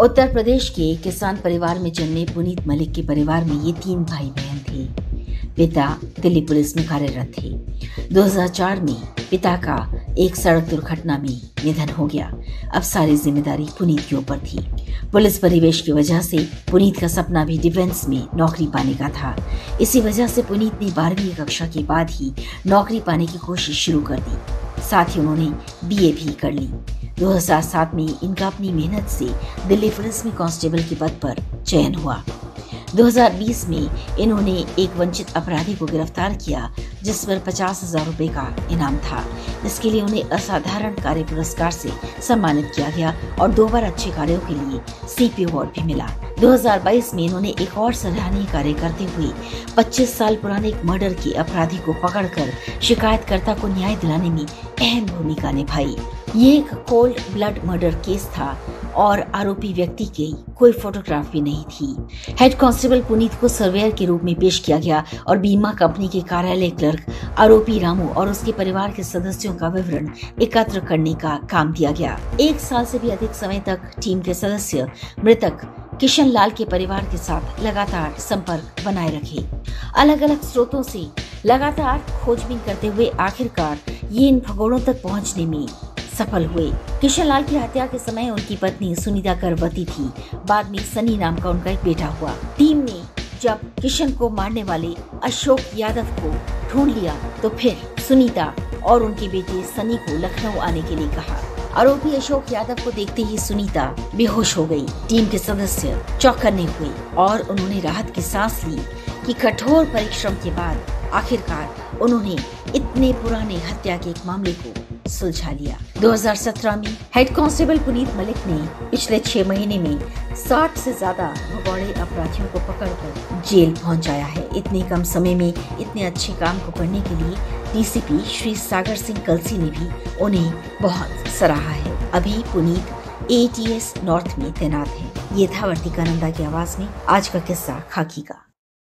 उत्तर प्रदेश के किसान परिवार में जन्मे पुनीत मलिक के परिवार में ये तीन भाई बहन थे। पिता दिल्ली पुलिस में कार्यरत थे। 2004 में पिता का एक सड़क दुर्घटना में निधन हो गया। अब सारी ज़िम्मेदारी पुनीत के ऊपर थी। पुलिस परिवेश की वजह से पुनीत का सपना भी डिफेंस में नौकरी पाने का था। इसी वजह से पुनीत ने बारहवीं कक्षा के बाद ही नौकरी पाने की कोशिश शुरू कर दी। साथ ही उन्होंने बीए भी कर ली। 2007 में इनका अपनी मेहनत से दिल्ली पुलिस में कांस्टेबल के पद पर चयन हुआ। 2020 में इन्होंने एक वंचित अपराधी को गिरफ़्तार किया, जिस पर पचास हज़ार रूपए का इनाम था। इसके लिए उन्हें असाधारण कार्य पुरस्कार से सम्मानित किया गया और दो बार अच्छे कार्यों के लिए सीपी अवार्ड भी मिला। 2022 में इन्होंने एक और सराहनीय कार्य करते हुए 25 साल पुराने एक मर्डर के अपराधी को पकड़कर शिकायतकर्ता को न्याय दिलाने में अहम भूमिका निभाई। ये एक कोल्ड ब्लड मर्डर केस था और आरोपी व्यक्ति की कोई फोटोग्राफ भी नहीं थी। हेड कांस्टेबल पुनीत को सर्वेयर के रूप में पेश किया गया और बीमा कंपनी के कार्यालय क्लर्क आरोपी रामू और उसके परिवार के सदस्यों का विवरण एकत्र करने का काम दिया गया। एक साल से भी अधिक समय तक टीम के सदस्य मृतक किशन लाल के परिवार के साथ लगातार संपर्क बनाए रखे। अलग अलग स्रोतों से लगातार खोजबीन करते हुए आखिरकार ये इन भगोड़ों तक पहुँचने में सफल हुए। किशन लाल की हत्या के समय उनकी पत्नी सुनीता गर्भवती थी। बाद में सनी नाम का उनका एक बेटा हुआ। टीम ने जब किशन को मारने वाले अशोक यादव को ढूंढ लिया तो फिर सुनीता और उनके बेटे सनी को लखनऊ आने के लिए कहा। आरोपी अशोक यादव को देखते ही सुनीता बेहोश हो गई। टीम के सदस्य चौकन्ने हुए और उन्होंने राहत की सांस ली कि कठोर परिश्रम के बाद आखिरकार उन्होंने इतने पुराने हत्या के एक मामले को सुलझा लिया। 2017 में हेड कांस्टेबल पुनीत मलिक ने पिछले छह महीने में 60 से ज़्यादा भगौड़े अपराधियों को पकड़कर जेल पहुँचाया है। इतने कम समय में इतने अच्छे काम को करने के लिए डीसीपी श्री सागर सिंह कलसी ने भी उन्हें बहुत सराहा है। अभी पुनीत एटीएस नॉर्थ में तैनात है। ये था वर्तिका नंदा की आवाज़ में। आज का किस्सा खाकी का।